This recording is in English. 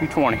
220.